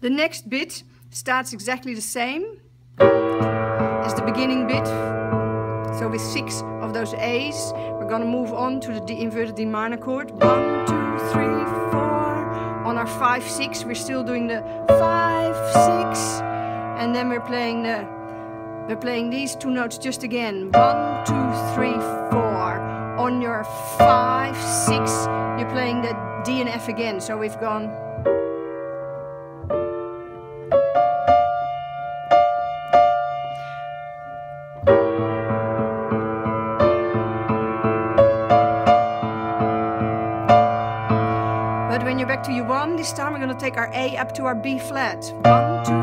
The next bit starts exactly the same as the beginning bit. So with six of those A's, we're gonna move on to the D inverted D minor chord. One, two, three, four. On our five, six, we're still doing the five, six, and then we're playing the we're playing these two notes just again. One, two, three, four. On your five, six, you're playing the D and F again. So we've gone. But when you're back to your one, this time we're gonna take our A up to our B flat. One, two,